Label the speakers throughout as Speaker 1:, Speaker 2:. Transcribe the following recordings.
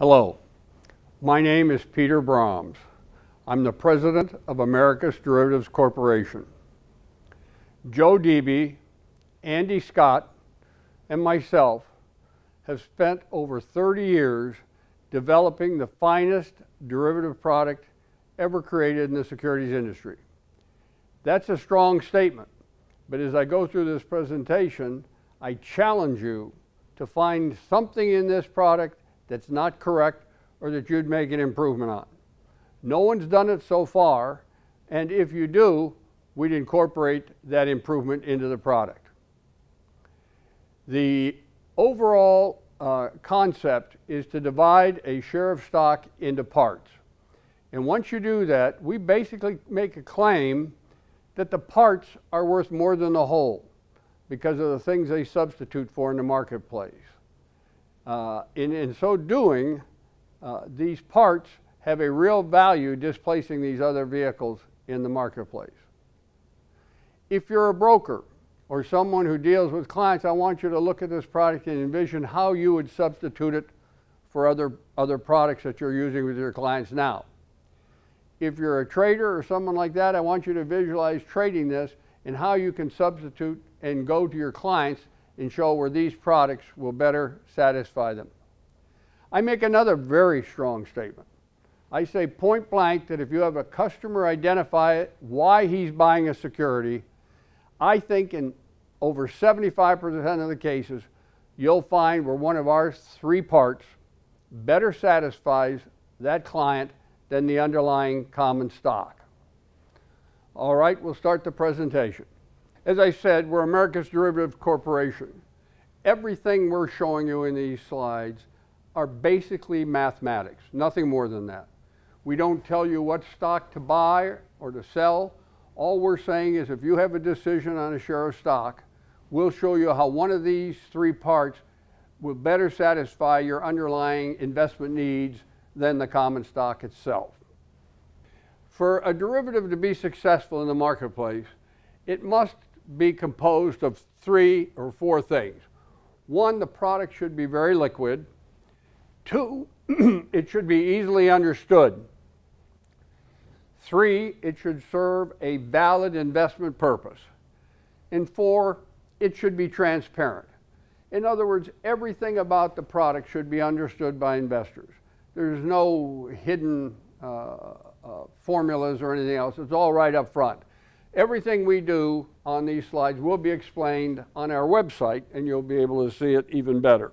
Speaker 1: Hello, my name is Peter Broms. I'm the president of Americus Derivatives Corporation. Joe Debe, Andy Scott, and myself have spent over 30 years developing the finest derivative product ever created in the securities industry. That's a strong statement, but as I go through this presentation, I challenge you to find something in this product that's not correct or that you'd make an improvement on. No one's done it so far, and if you do, we'd incorporate that improvement into the product. The overall uh, concept is to divide a share of stock into parts. And once you do that, we basically make a claim that the parts are worth more than the whole because of the things they substitute for in the marketplace. Uh, in, in so doing, uh, these parts have a real value displacing these other vehicles in the marketplace. If you're a broker or someone who deals with clients, I want you to look at this product and envision how you would substitute it for other, other products that you're using with your clients now. If you're a trader or someone like that, I want you to visualize trading this and how you can substitute and go to your clients and show where these products will better satisfy them. I make another very strong statement. I say point blank that if you have a customer identify why he's buying a security, I think in over 75% of the cases, you'll find where one of our three parts better satisfies that client than the underlying common stock. All right, we'll start the presentation. As I said, we're Americus Derivative Corporation. Everything we're showing you in these slides are basically mathematics, nothing more than that. We don't tell you what stock to buy or to sell. All we're saying is if you have a decision on a share of stock, we'll show you how one of these three parts will better satisfy your underlying investment needs than the common stock itself. For a derivative to be successful in the marketplace, it must be composed of three or four things. One, the product should be very liquid. Two, it should be easily understood. Three, it should serve a valid investment purpose. And four, it should be transparent. In other words, everything about the product should be understood by investors. There's no hidden uh, uh, formulas or anything else. It's all right up front. Everything we do on these slides will be explained on our website and you'll be able to see it even better.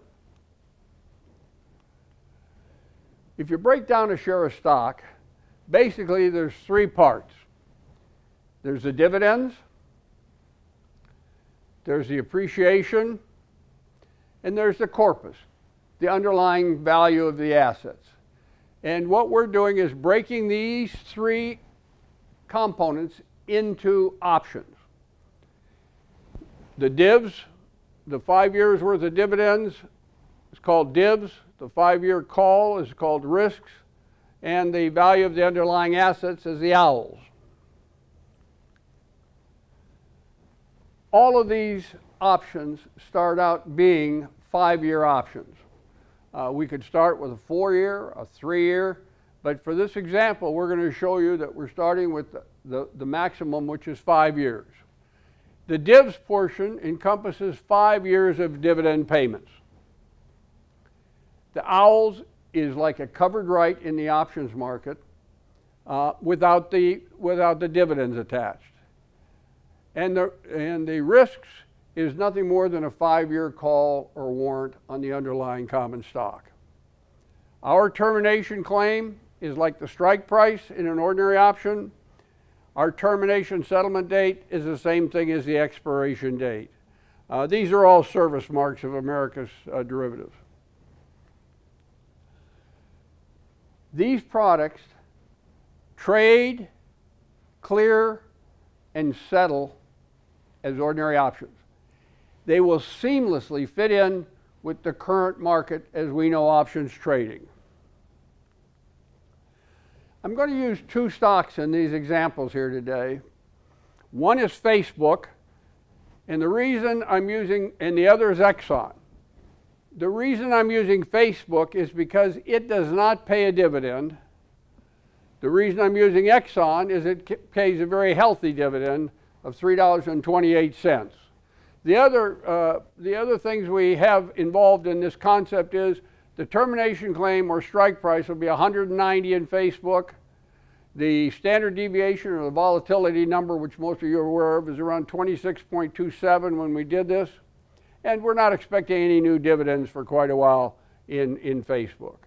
Speaker 1: If you break down a share of stock, basically there's three parts. There's the dividends, there's the appreciation, and there's the corpus, the underlying value of the assets. And what we're doing is breaking these three components into options. The divs, the five years worth of dividends, is called divs. The five-year call is called risks. And the value of the underlying assets is the owls. All of these options start out being five-year options. Uh, we could start with a four-year, a three-year, but for this example, we're going to show you that we're starting with the, the, maximum, which is five years. The divs portion encompasses five years of dividend payments. The owls is like a covered write in the options market uh, without, the, without the dividends attached. And the, and the risks is nothing more than a five-year call or warrant on the underlying common stock. Our termination claim is like the strike price in an ordinary option. Our termination settlement date is the same thing as the expiration date. Uh, these are all service marks of Americus uh, derivatives. These products trade, clear, and settle as ordinary options they will seamlessly fit in with the current market as we know options trading. I'm going to use two stocks in these examples here today. One is Facebook, and the reason I'm using, and the other is Exxon. the reason I'm using Facebook is because it does not pay a dividend. The reason I'm using Exxon is it pays a very healthy dividend of $3.28. The other, uh, the other things we have involved in this concept is the termination claim or strike price will be 190 in Facebook. The standard deviation or the volatility number, which most of you are aware of, is around 26.27 when we did this. And we're not expecting any new dividends for quite a while in, in Facebook.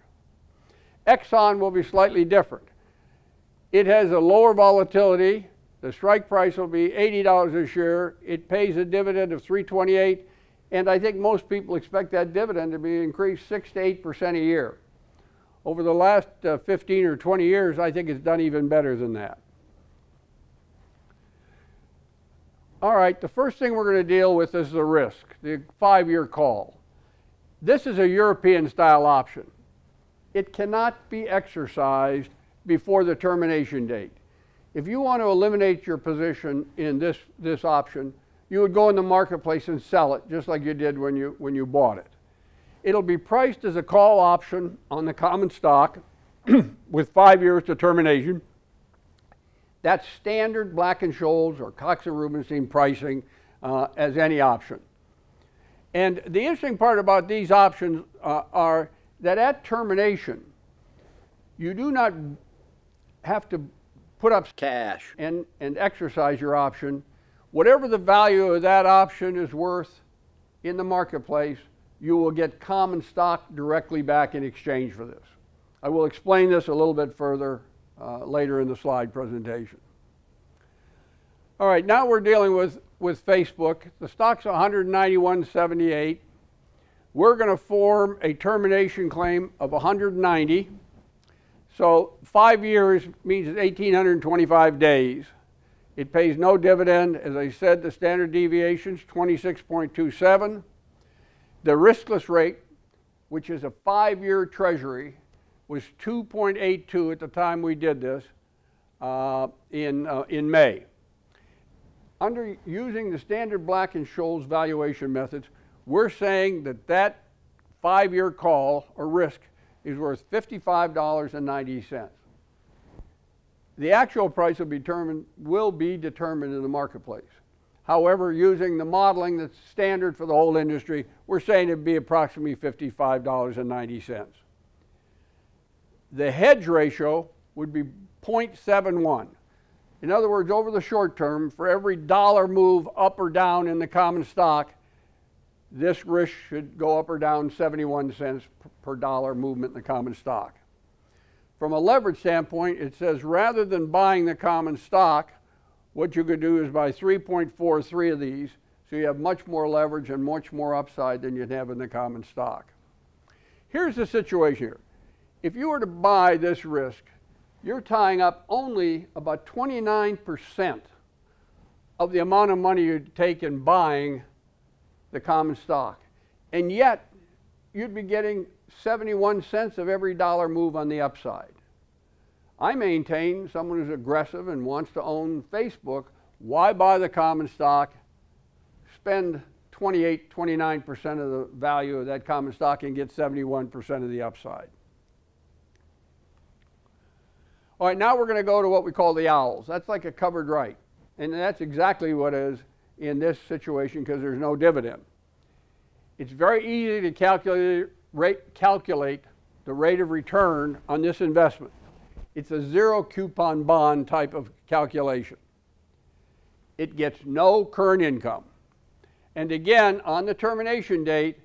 Speaker 1: Exxon will be slightly different. It has a lower volatility. The strike price will be $80 a share. It pays a dividend of 328 and I think most people expect that dividend to be increased 6 to 8% a year. Over the last uh, 15 or 20 years, I think it's done even better than that. All right, the first thing we're going to deal with is the risk, the five-year call. This is a European style option. It cannot be exercised before the termination date. If you want to eliminate your position in this, this option, you would go in the marketplace and sell it just like you did when you, when you bought it. It'll be priced as a call option on the common stock with five years to termination. That's standard Black & Scholes or Cox & Rubinstein pricing uh, as any option. And the interesting part about these options uh, are that at termination, you do not have to put up cash and, and exercise your option. Whatever the value of that option is worth in the marketplace, you will get common stock directly back in exchange for this. I will explain this a little bit further uh, later in the slide presentation. All right, now we're dealing with, with Facebook. The stock's 191.78. We're going to form a termination claim of 190. So five years means 1,825 days. It pays no dividend. As I said, the standard deviation is 26.27. The riskless rate, which is a five-year treasury, was 2.82 at the time we did this uh, in, uh, in May. Under using the standard Black and Scholes valuation methods, we're saying that that five-year call or risk is worth $55.90. The actual price will be determined, will be determined in the marketplace. However, using the modeling that's standard for the whole industry, we're saying it'd be approximately $55.90. The hedge ratio would be 0.71. In other words, over the short term, for every dollar move up or down in the common stock, this risk should go up or down 71 cents per dollar movement in the common stock. From a leverage standpoint, it says rather than buying the common stock, what you could do is buy 3.43 of these, so you have much more leverage and much more upside than you'd have in the common stock. Here's the situation here. If you were to buy this risk, you're tying up only about 29% of the amount of money you'd take in buying the common stock. And yet, you'd be getting 71 cents of every dollar move on the upside. I maintain someone who's aggressive and wants to own Facebook, why buy the common stock, spend 28, 29% of the value of that common stock and get 71% of the upside? All right, now we're going to go to what we call the owls. That's like a covered write. And that's exactly what is in this situation because there's no dividend. It's very easy to calculate, rate, calculate the rate of return on this investment. It's a zero coupon bond type of calculation. It gets no current income. And again, on the termination date,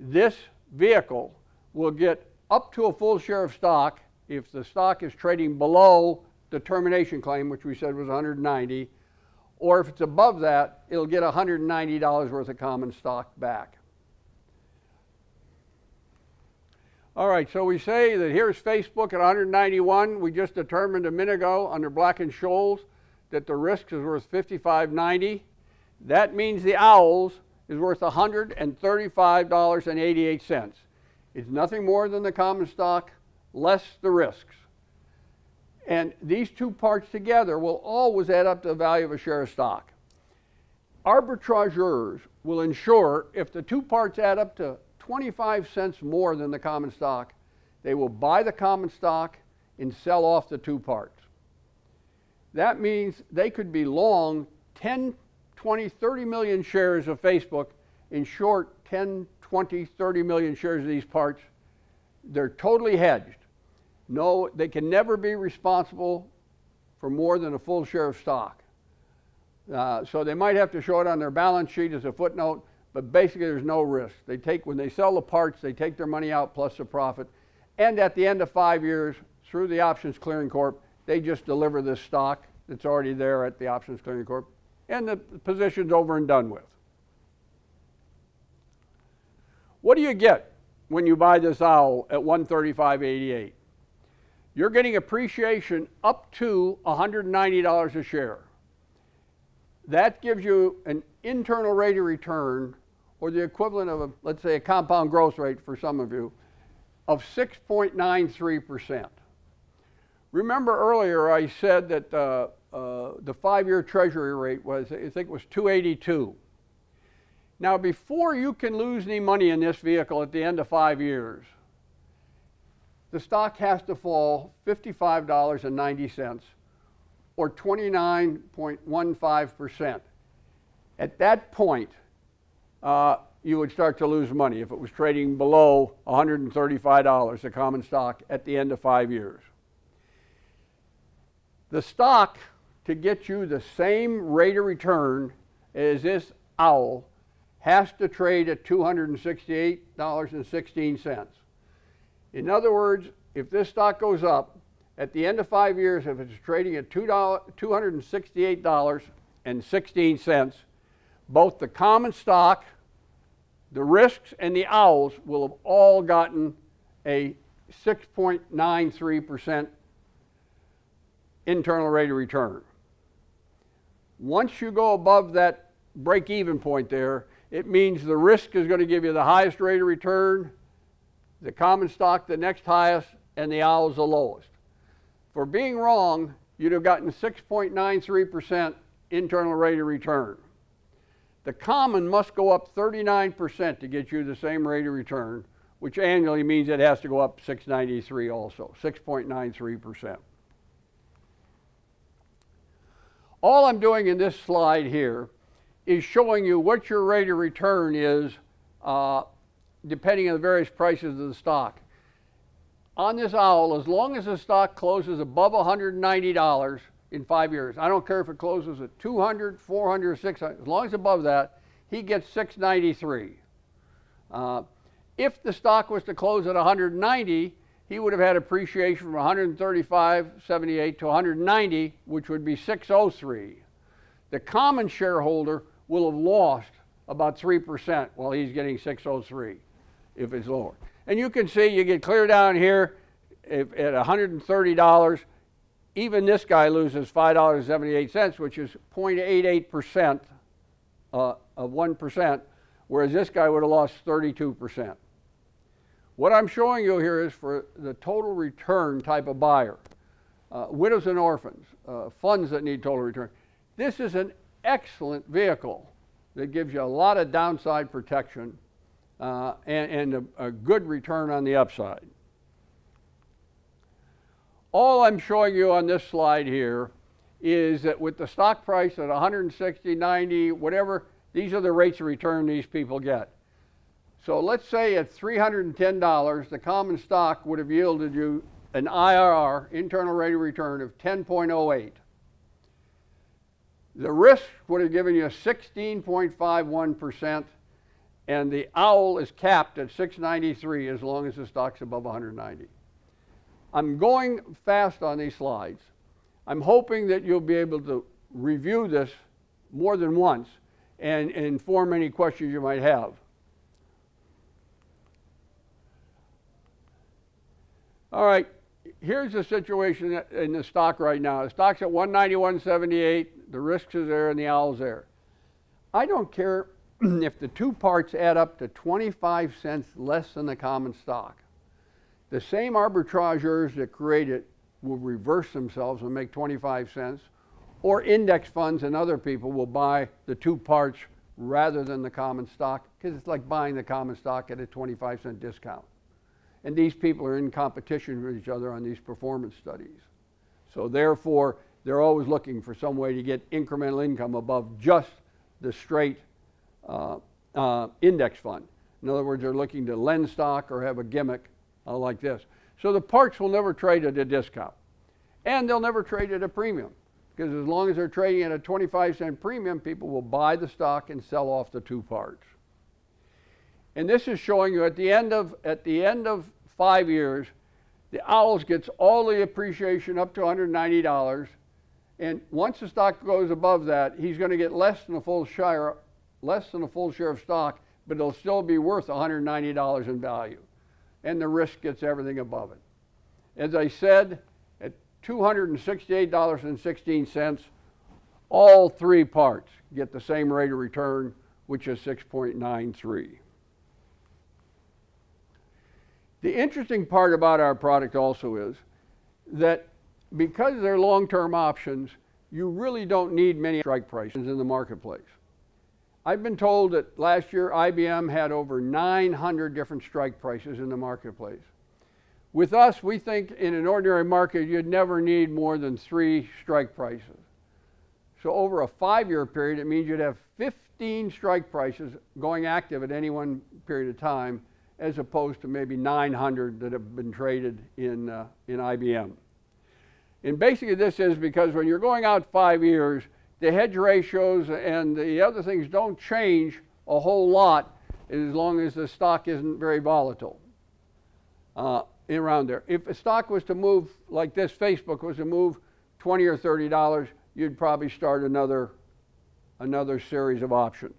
Speaker 1: this vehicle will get up to a full share of stock if the stock is trading below the termination claim, which we said was 190, or if it's above that, it'll get $190 worth of common stock back. All right, so we say that here's Facebook at 191. We just determined a minute ago under Black and Scholes that the risk is worth 55.90. That means the owls is worth $135.88. It's nothing more than the common stock less the risks. And these two parts together will always add up to the value of a share of stock. Arbitrageurs will ensure if the two parts add up to 25 cents more than the common stock, they will buy the common stock and sell off the two parts. That means they could be long 10, 20, 30 million shares of Facebook, in short 10, 20, 30 million shares of these parts. They're totally hedged. No, they can never be responsible for more than a full share of stock. Uh, so they might have to show it on their balance sheet as a footnote, but basically there's no risk. They take when they sell the parts, they take their money out plus the profit, and at the end of five years, through the Options Clearing Corp, they just deliver this stock that's already there at the Options Clearing Corp, and the position's over and done with. What do you get when you buy this owl at 135.88? You're getting appreciation up to $190 a share. That gives you an internal rate of return, or the equivalent of, a, let's say, a compound growth rate for some of you, of 6.93%. Remember earlier I said that uh, uh, the five-year treasury rate was, I think was 282. Now before you can lose any money in this vehicle at the end of five years, the stock has to fall $55.90 or 29.15%. At that point, uh, you would start to lose money if it was trading below $135 a common stock at the end of five years. The stock, to get you the same rate of return as this owl, has to trade at $268.16. In other words, if this stock goes up, at the end of five years, if it's trading at $268.16, both the common stock, the risks, and the owls will have all gotten a 6.93% internal rate of return. Once you go above that break even point there, it means the risk is going to give you the highest rate of return, the common stock the next highest, and the owls the lowest. For being wrong, you'd have gotten 6.93% internal rate of return. The common must go up 39% to get you the same rate of return, which annually means it has to go up 693 also, 6.93%. All I'm doing in this slide here is showing you what your rate of return is uh, depending on the various prices of the stock. On this owl, as long as the stock closes above $190 in five years, I don't care if it closes at 200, 400, 600, as long as above that, he gets 693. Uh, if the stock was to close at 190, he would have had appreciation from 135.78 to 190, which would be 603. The common shareholder will have lost about 3% while he's getting 603 if it's lower. And you can see you get clear down here at $130, even this guy loses $5.78, which is 0.88% uh, of 1%, whereas this guy would have lost 32%. What I'm showing you here is for the total return type of buyer. Uh, widows and orphans, uh, funds that need total return. This is an excellent vehicle that gives you a lot of downside protection uh, and, and a, a good return on the upside. All I'm showing you on this slide here is that with the stock price at 160, 90, whatever, these are the rates of return these people get. So let's say at $310, the common stock would have yielded you an IRR, internal rate of return, of 10.08. The risk would have given you 16.51%, and the OWL is capped at 693 as long as the stock's above 190. I'm going fast on these slides. I'm hoping that you'll be able to review this more than once and, and inform any questions you might have. All right, here's the situation in the stock right now. The stock's at 191.78, the risks is there and the owl's there. I don't care if the two parts add up to 25 cents less than the common stock, the same arbitrageurs that create it will reverse themselves and make 25 cents, or index funds and other people will buy the two parts rather than the common stock because it's like buying the common stock at a 25 cent discount. And these people are in competition with each other on these performance studies. So therefore, they're always looking for some way to get incremental income above just the straight uh, uh, index fund. In other words, they're looking to lend stock or have a gimmick uh, like this. So the parks will never trade at a discount. And they'll never trade at a premium. Because as long as they're trading at a 25 cent premium, people will buy the stock and sell off the two parts. And this is showing you at the end of, at the end of five years, the Owls gets all the appreciation up to $190. And once the stock goes above that, he's going to get less than a full share, less than a full share of stock, but it'll still be worth $190 in value. And the risk gets everything above it. As I said, at $268.16, all three parts get the same rate of return, which is 6.93. The interesting part about our product also is that because they're long-term options, you really don't need many strike prices in the marketplace. I've been told that last year IBM had over 900 different strike prices in the marketplace. With us, we think in an ordinary market you'd never need more than three strike prices. So over a five-year period, it means you'd have 15 strike prices going active at any one period of time, as opposed to maybe 900 that have been traded in, uh, in IBM. And basically this is because when you're going out five years, the hedge ratios and the other things don't change a whole lot as long as the stock isn't very volatile uh, around there. If a stock was to move like this, Facebook was to move 20 or 30 dollars, you'd probably start another another series of options.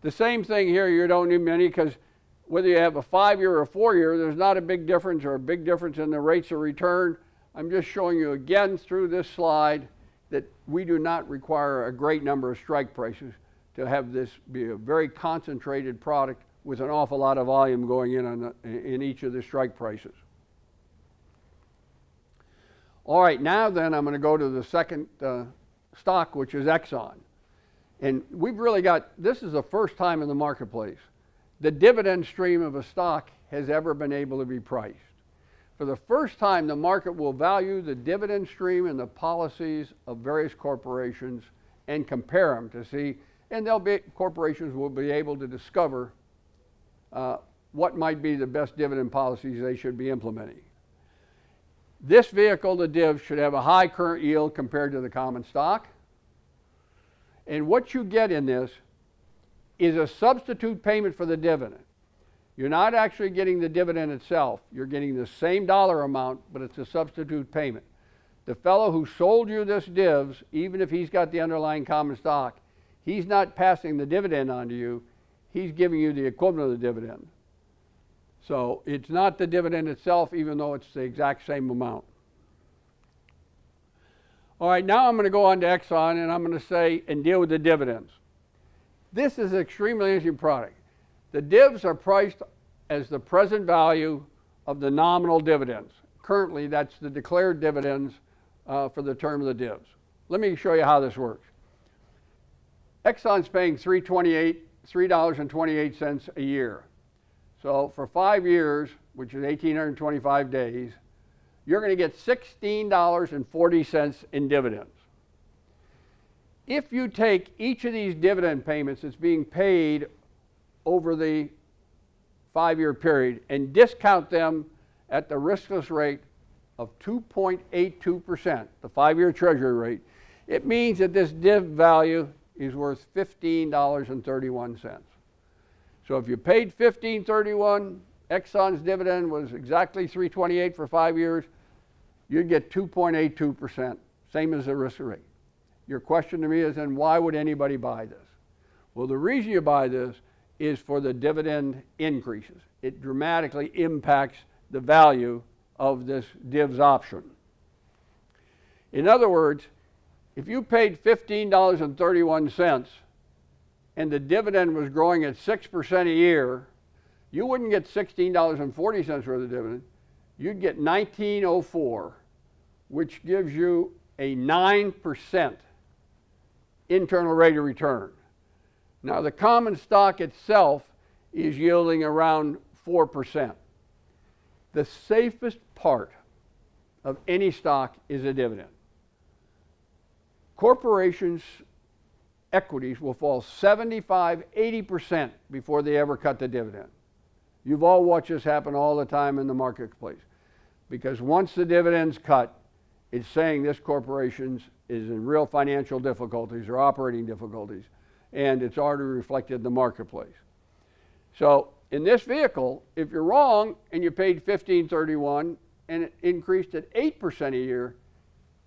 Speaker 1: The same thing here, you don't need many because whether you have a five year or a four year, there's not a big difference or a big difference in the rates of return. I'm just showing you again through this slide that we do not require a great number of strike prices to have this be a very concentrated product with an awful lot of volume going in the, in each of the strike prices. All right, now then I'm going to go to the second uh, stock, which is Exxon. And we've really got, this is the first time in the marketplace, the dividend stream of a stock has ever been able to be priced. For the first time, the market will value the dividend stream and the policies of various corporations and compare them to see, and they'll be, corporations will be able to discover uh, what might be the best dividend policies they should be implementing. This vehicle, the DIV, should have a high current yield compared to the common stock. And what you get in this is a substitute payment for the dividend. You're not actually getting the dividend itself. You're getting the same dollar amount, but it's a substitute payment. The fellow who sold you this DIVS, even if he's got the underlying common stock, he's not passing the dividend on to you. He's giving you the equivalent of the dividend. So it's not the dividend itself, even though it's the exact same amount. All right, now I'm going to go on to Exxon and I'm going to say and deal with the dividends. This is an extremely interesting product. The divs are priced as the present value of the nominal dividends. Currently, that's the declared dividends uh, for the term of the divs. Let me show you how this works. Exxon's paying $3.28, $3.28 a year. So for five years, which is 1,825 days, you're going to get $16.40 in dividends. If you take each of these dividend payments that's being paid over the five-year period and discount them at the riskless rate of 2.82%, the five-year treasury rate, it means that this div value is worth $15.31. So if you paid 15.31, Exxon's dividend was exactly 328 for five years, you'd get 2.82%, same as the risk rate. Your question to me is then why would anybody buy this? Well, the reason you buy this is for the dividend increases. It dramatically impacts the value of this DIVS option. In other words, if you paid $15.31 and the dividend was growing at 6% a year, you wouldn't get $16.40 worth of dividend. You'd get 1904, which gives you a 9% internal rate of return. Now, the common stock itself is yielding around 4%. The safest part of any stock is a dividend. Corporations' equities will fall 75, 80% before they ever cut the dividend. You've all watched this happen all the time in the marketplace. Because once the dividend's cut, it's saying this corporation is in real financial difficulties or operating difficulties, and it's already reflected in the marketplace. So in this vehicle, if you're wrong and you paid 1531 and it increased at 8% a year,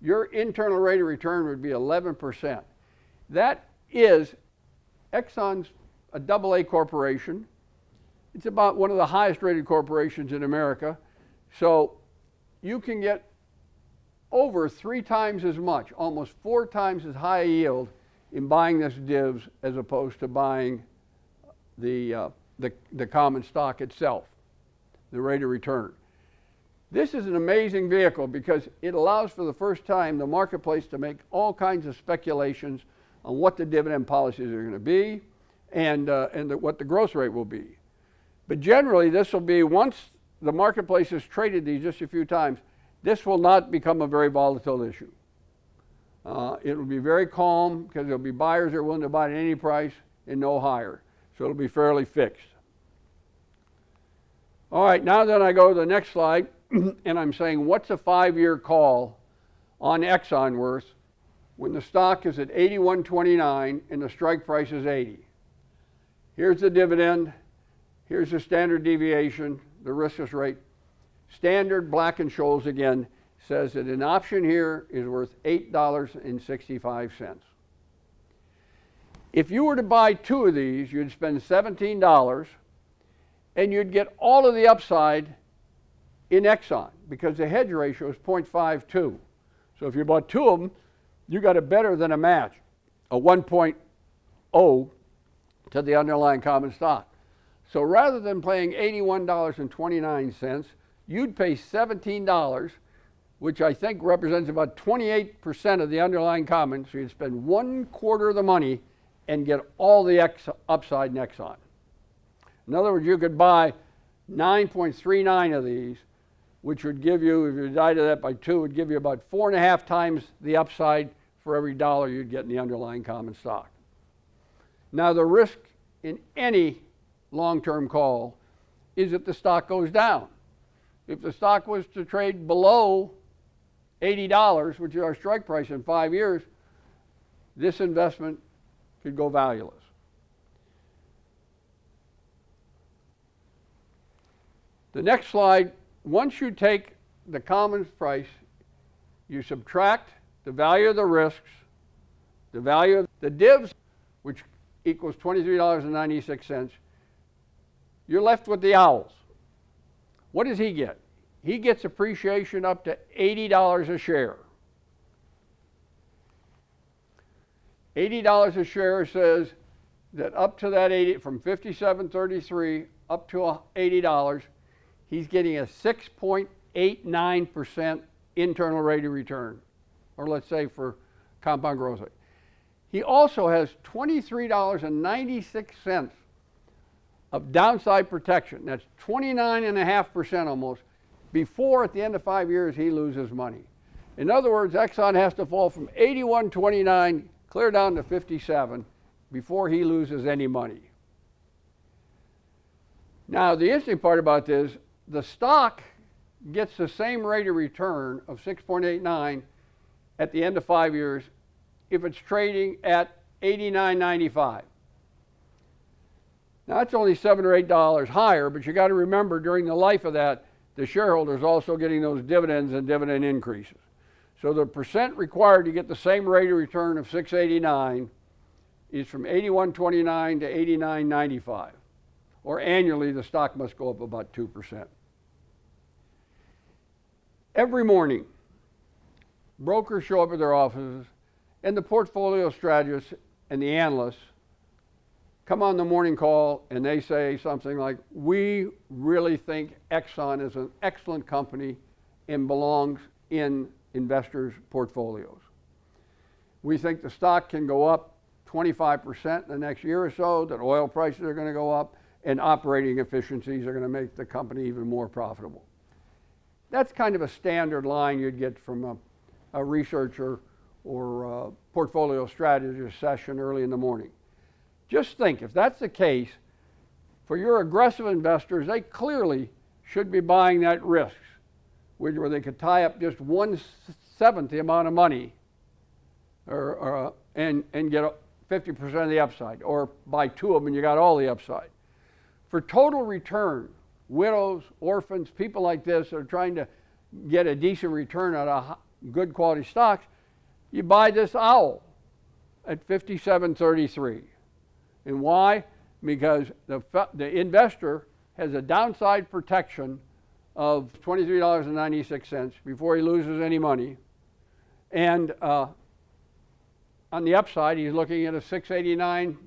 Speaker 1: your internal rate of return would be 11%. That is Exxon's a double A corporation. It's about one of the highest rated corporations in America. So you can get over three times as much, almost four times as high a yield in buying this divs as opposed to buying the, uh, the, the common stock itself, the rate of return. This is an amazing vehicle because it allows for the first time the marketplace to make all kinds of speculations on what the dividend policies are going to be and, uh, and the, what the growth rate will be. But generally, this will be once the marketplace has traded these just a few times, this will not become a very volatile issue. Uh, it will be very calm because there'll be buyers that are willing to buy at any price and no higher. So it'll be fairly fixed. All right, now then I go to the next slide and I'm saying what's a five year call on Exxon worth when the stock is at 81.29 and the strike price is 80. Here's the dividend, here's the standard deviation, the risk rate. Standard Black and Scholes again says that an option here is worth $8.65. If you were to buy two of these, you'd spend $17 and you'd get all of the upside in Exxon because the hedge ratio is 0.52. So if you bought two of them, you got a better than a match, a 1.0 to the underlying common stock. So rather than paying $81.29, you'd pay $17, which I think represents about 28% of the underlying common. So you'd spend one quarter of the money and get all the upside in Exxon. In other words, you could buy 9.39 of these, which would give you, if you divided that by two, would give you about four and a half times the upside for every dollar you'd get in the underlying common stock. Now, the risk in any long term call is that the stock goes down. If the stock was to trade below $80, which is our strike price in five years, this investment could go valueless. The next slide, once you take the common price, you subtract the value of the risks, the value of the divs, which equals $23.96, you're left with the owls. What does he get? He gets appreciation up to $80 a share. $80 a share says that up to that 80 from 57.33 up to $80 he's getting a 6.89% internal rate of return, or let's say for compound growth rate. He also has $23.96 of downside protection. That's 29.5% almost before at the end of five years he loses money. In other words, Exxon has to fall from 81.29 clear down to 57 before he loses any money. Now, the interesting part about this, the stock gets the same rate of return of 6.89 at the end of five years if it's trading at 89.95. Now that's only seven or eight dollars higher, but you got to remember during the life of that, the shareholders also getting those dividends and dividend increases. So the percent required to get the same rate of return of 689 is from 81.29 to 89.95. Or annually, the stock must go up about 2%. Every morning, brokers show up at their offices, and the portfolio strategists and the analysts come on the morning call and they say something like, We really think Exxon is an excellent company and belongs in investors' portfolios. We think the stock can go up 25% in the next year or so, that oil prices are going to go up, and operating efficiencies are going to make the company even more profitable. That's kind of a standard line you'd get from a, a researcher or a portfolio strategist session early in the morning. Just think if that's the case, for your aggressive investors, they clearly should be buying that risks, where they could tie up just one seventh the amount of money or, or, uh, and, and get 50% of the upside, or buy two of them and you got all the upside. For total return, widows, orphans, people like this that are trying to get a decent return out of good quality stocks, you buy this owl at 57.33. And why? Because the, the investor has a downside protection of $23.96 before he loses any money. And uh, on the upside, he's looking at a 689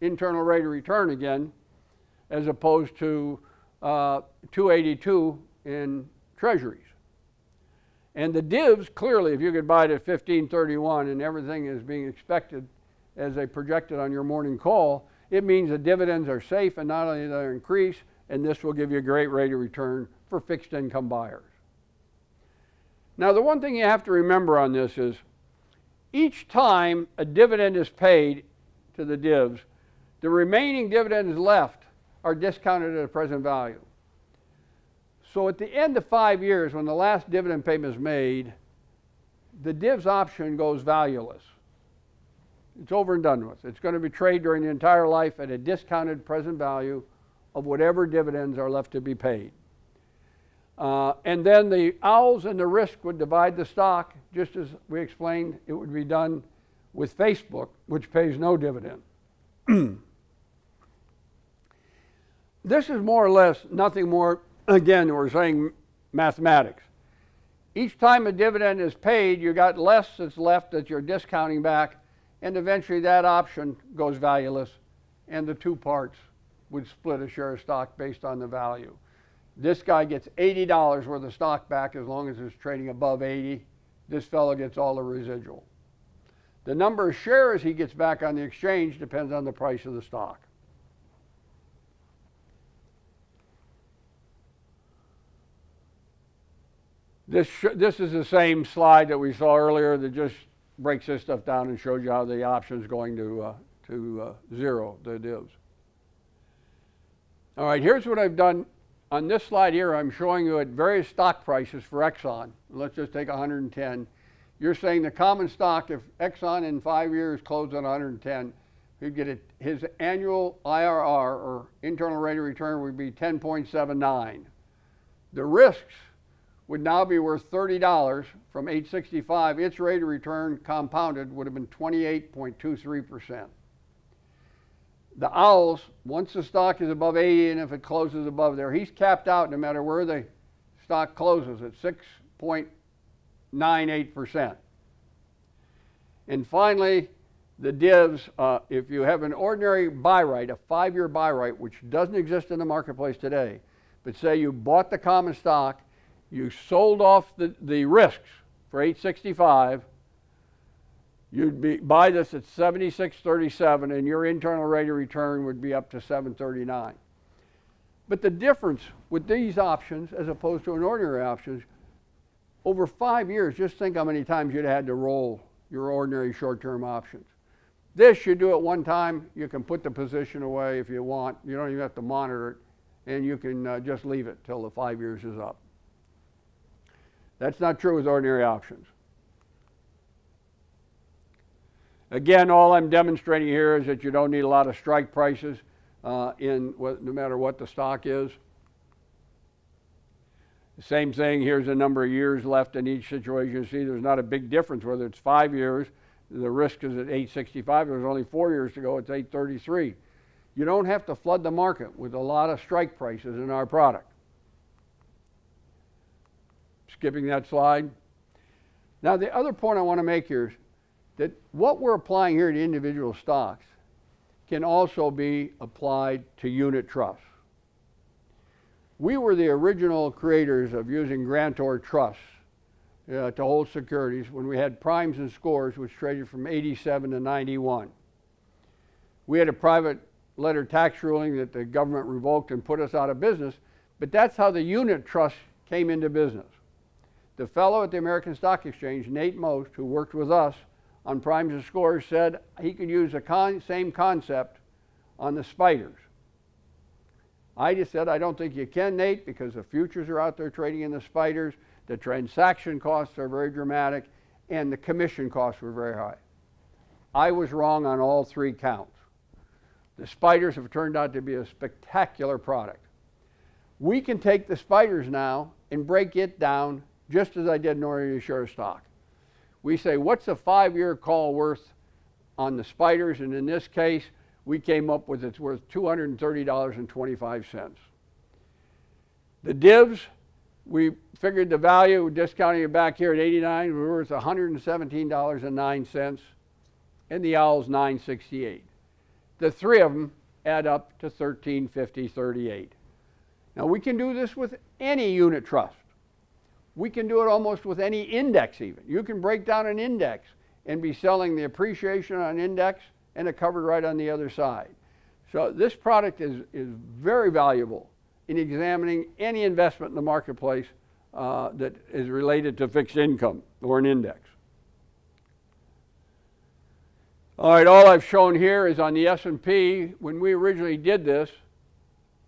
Speaker 1: internal rate of return again, as opposed to uh, 282 in treasuries. And the divs, clearly, if you could buy it at 1531 and everything is being expected as they projected on your morning call, it means the dividends are safe and not only they increase, and this will give you a great rate of return for fixed income buyers. Now, the one thing you have to remember on this is each time a dividend is paid to the divs, the remaining dividends left are discounted at a present value. So at the end of five years, when the last dividend payment is made, the divs option goes valueless. It's over and done with. It's going to be traded during the entire life at a discounted present value of whatever dividends are left to be paid. Uh, and then the owls and the risk would divide the stock, just as we explained it would be done with Facebook, which pays no dividend. this is more or less nothing more, again, we're saying mathematics. Each time a dividend is paid, you got less that's left that you're discounting back, and eventually that option goes valueless, and the two parts would split a share of stock based on the value. This guy gets $80 worth of stock back as long as it's trading above 80. This fellow gets all the residual. The number of shares he gets back on the exchange depends on the price of the stock. This, this is the same slide that we saw earlier that just breaks this stuff down and shows you how the option is going to, uh, to uh, zero, the divs. All right, here's what I've done on this slide here, I'm showing you at various stock prices for Exxon. Let's just take 110. You're saying the common stock, if Exxon in five years closed at 110, he'd get his annual IRR or internal rate of return would be 10.79. The risks would now be worth $30 from 865. Its rate of return compounded would have been 28.23 percent. The Owls, once the stock is above 80 and if it closes above there, he's capped out no matter where the stock closes at 6.98%. And finally, the divs, uh, if you have an ordinary buy-write, a five year buy-write, which doesn't exist in the marketplace today, but say you bought the common stock, you sold off the, the risks for 865 you'd be, buy this at 76.37 and your internal rate of return would be up to 739. But the difference with these options as opposed to an ordinary options, over five years, just think how many times you'd had to roll your ordinary short-term options. This, you do it one time, you can put the position away if you want. You don't even have to monitor it, and you can uh, just leave it till the five years is up. That's not true with ordinary options. Again, all I'm demonstrating here is that you don't need a lot of strike prices uh, in what, no matter what the stock is. Same thing, here's a number of years left in each situation. You see there's not a big difference whether it's five years, the risk is at 865. There's only four years to go, it's 833. You don't have to flood the market with a lot of strike prices in our product. Skipping that slide. Now, the other point I want to make here is that what we're applying here to individual stocks can also be applied to unit trusts. We were the original creators of using grantor trusts uh, to hold securities when we had primes and scores, which traded from 87 to 91. We had a private letter tax ruling that the government revoked and put us out of business, but that's how the unit trust came into business. The fellow at the American Stock Exchange, Nate Most, who worked with us on primes and scores, said he could use the con same concept on the spiders. I just said, I don't think you can, Nate, because the futures are out there trading in the spiders, the transaction costs are very dramatic, and the commission costs were very high. I was wrong on all three counts. The spiders have turned out to be a spectacular product. We can take the spiders now and break it down just as I did in ordinary share stock. We say, what's a five year call worth on the spiders? And in this case, we came up with it's worth $230.25. The divs, we figured the value, discounting it back here at 89, we're worth $117.09, and the owls 968. The three of them add up to 1350.38. Now we can do this with any unit trust. We can do it almost with any index even. You can break down an index and be selling the appreciation on an index and a covered write on the other side. So this product is, is very valuable in examining any investment in the marketplace uh, that is related to fixed income or an index. All right, all I've shown here is on the S&P. When we originally did this,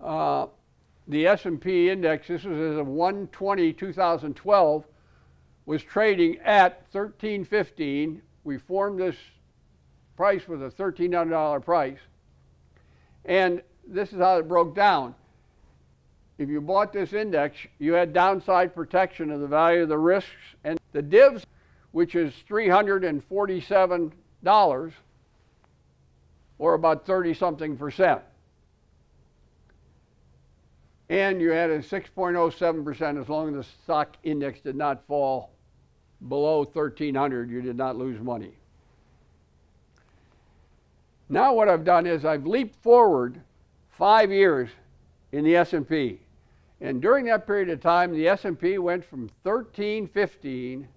Speaker 1: uh, the S&P index, this was as of 120 2012, was trading at 1315. We formed this price with a $1,300 price. And this is how it broke down. If you bought this index, you had downside protection of the value of the risks and the divs, which is $347 or about 30 something percent and you had a 6.07% as long as the stock index did not fall below 1300 you did not lose money. Now what i've done is i've leaped forward five years in the s&p and during that period of time the s&p went from 1315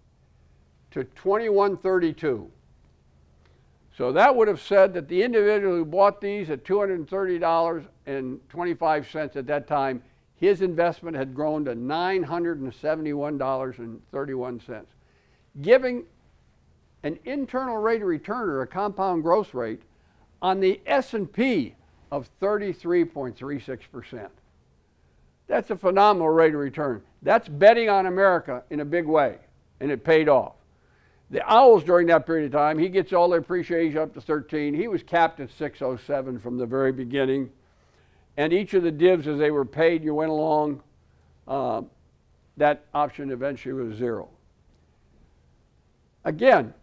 Speaker 1: to 2132 so that would have said that the individual who bought these at $230.25 at that time, his investment had grown to $971.31, giving an internal rate of return or a compound growth rate on the S&P of 33.36%. That's a phenomenal rate of return. That's betting on America in a big way, and it paid off. The Owls during that period of time, he gets all the appreciation up to 13. He was capped at 607 from the very beginning. And each of the divs, as they were paid, you went along, uh, that option eventually was zero. Again,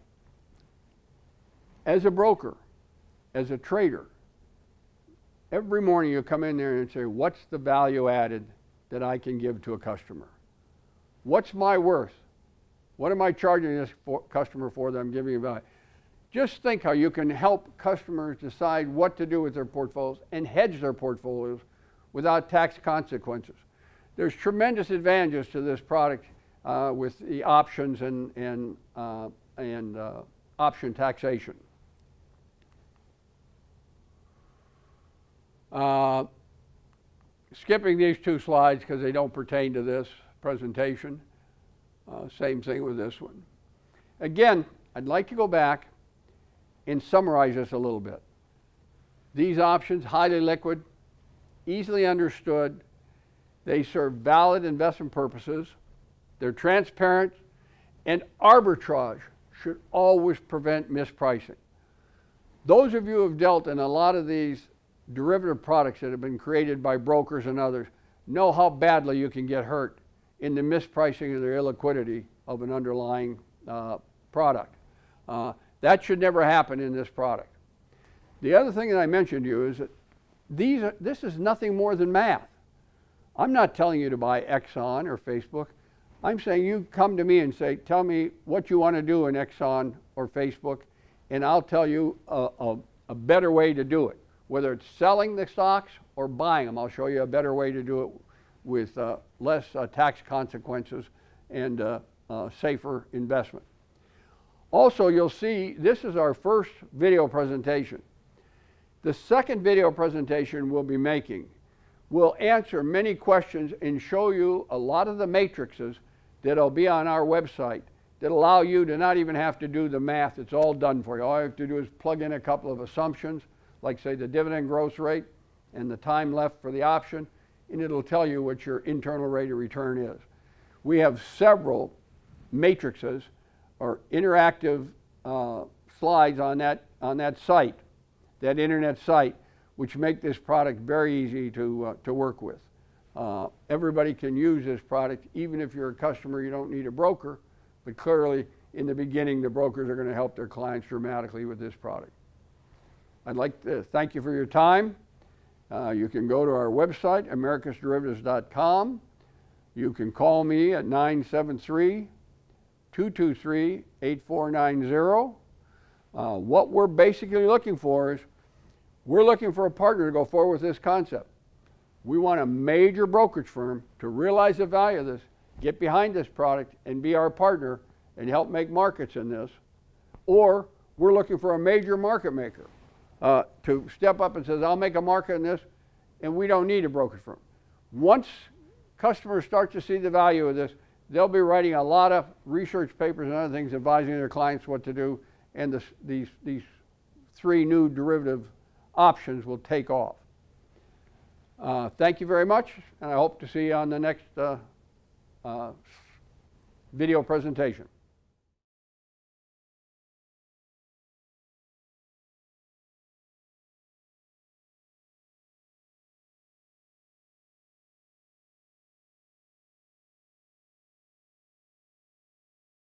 Speaker 1: as a broker, as a trader, every morning you come in there and say, What's the value added that I can give to a customer? What's my worth? What am I charging this for, customer for that I'm giving you value? Just think how you can help customers decide what to do with their portfolios and hedge their portfolios without tax consequences. There's tremendous advantages to this product uh, with the options and, and, uh, and uh, option taxation. Uh, skipping these two slides because they don't pertain to this presentation. Uh, same thing with this one. Again, I'd like to go back and summarize this a little bit. These options, highly liquid, easily understood, they serve valid investment purposes, they're transparent, and arbitrage should always prevent mispricing. Those of you who have dealt in a lot of these derivative products that have been created by brokers and others know how badly you can get hurt in the mispricing or the illiquidity of an underlying uh, product. Uh, that should never happen in this product. The other thing that I mentioned to you is that these are, this is nothing more than math. I'm not telling you to buy Exxon or Facebook. I'm saying you come to me and say, tell me what you want to do in Exxon or Facebook, and I'll tell you a, a, a better way to do it. Whether it's selling the stocks or buying them, I'll show you a better way to do it with uh, less uh, tax consequences and uh, uh, safer investment. Also, you'll see this is our first video presentation. The second video presentation we'll be making will answer many questions and show you a lot of the matrices that'll be on our website that allow you to not even have to do the math. It's all done for you. All you have to do is plug in a couple of assumptions, like say the dividend growth rate and the time left for the option, and it'll tell you what your internal rate of return is. We have several matrices or interactive uh, slides on that, on that site, that internet site, which make this product very easy to, uh, to work with. Uh, everybody can use this product, even if you're a customer, you don't need a broker, but clearly in the beginning, the brokers are going to help their clients dramatically with this product. I'd like to thank you for your time. Uh, you can go to our website, americusderivatives.com. You can call me at 973 223 8490. Uh, what we're basically looking for is we're looking for a partner to go forward with this concept. We want a major brokerage firm to realize the value of this, get behind this product, and be our partner and help make markets in this. Or we're looking for a major market maker uh, to step up and says, I'll make a market in this, and we don't need a brokerage firm. Once customers start to see the value of this, they'll be writing a lot of research papers and other things advising their clients what to do, and this, these, these three new derivative options will take off. Uh, thank you very much, and I hope to see you on the next uh, uh, video presentation.